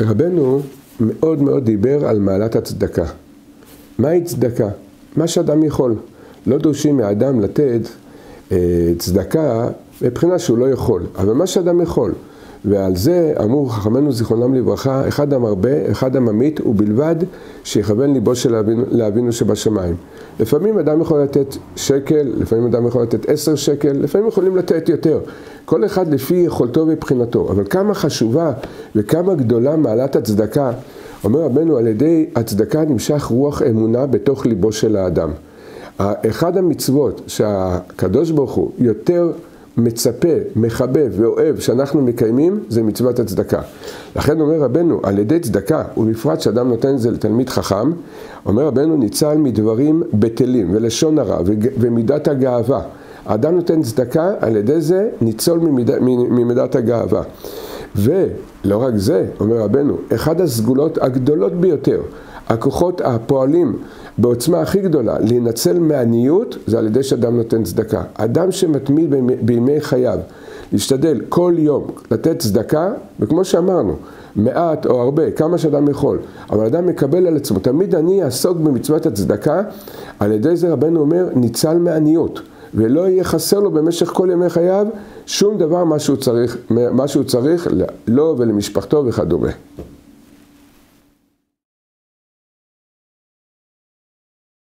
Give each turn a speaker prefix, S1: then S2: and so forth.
S1: רבנו מאוד מאוד דיבר על מעלת הצדקה. מהי צדקה? מה שאדם יכול. לא דורשים מאדם לתת אה, צדקה מבחינה שהוא לא יכול, אבל מה שאדם יכול. ועל זה אמרו חכמינו זיכרונם לברכה, אחד המרבה, אחד הממית, ובלבד שיכוון ליבו של לאבינו שבשמיים. לפעמים אדם יכול לתת שקל, לפעמים אדם יכול לתת עשר שקל, לפעמים יכולים לתת יותר. כל אחד לפי יכולתו ובחינתו. אבל כמה חשובה וכמה גדולה מעלת הצדקה, אומר רבנו, על ידי הצדקה נמשך רוח אמונה בתוך ליבו של האדם. אחד המצוות שהקדוש ברוך הוא יותר מצפה, מחבב ואוהב שאנחנו מקיימים, זה מצוות הצדקה. לכן אומר רבנו, על ידי צדקה, ובפרט שאדם נותן את זה לתלמיד חכם, אומר רבנו ניצל מדברים בטלים ולשון הרע ומידת הגאווה. האדם נותן צדקה, על ידי זה ניצול ממיד, ממידת הגאווה. ולא רק זה, אומר רבנו, אחד הסגולות הגדולות ביותר, הכוחות הפועלים בעוצמה הכי גדולה להינצל מעניות זה על ידי שאדם נותן צדקה. אדם שמתמיד בימי חייו להשתדל כל יום לתת צדקה, וכמו שאמרנו, מעט או הרבה, כמה שאדם יכול, אבל אדם מקבל על עצמו, תמיד אני אעסוק במצוות הצדקה, על ידי זה רבנו אומר, ניצל מעניות. ולא יהיה חסר לו במשך כל ימי חייו שום דבר מה שהוא צריך, מה שהוא צריך לו ולמשפחתו וכדומה.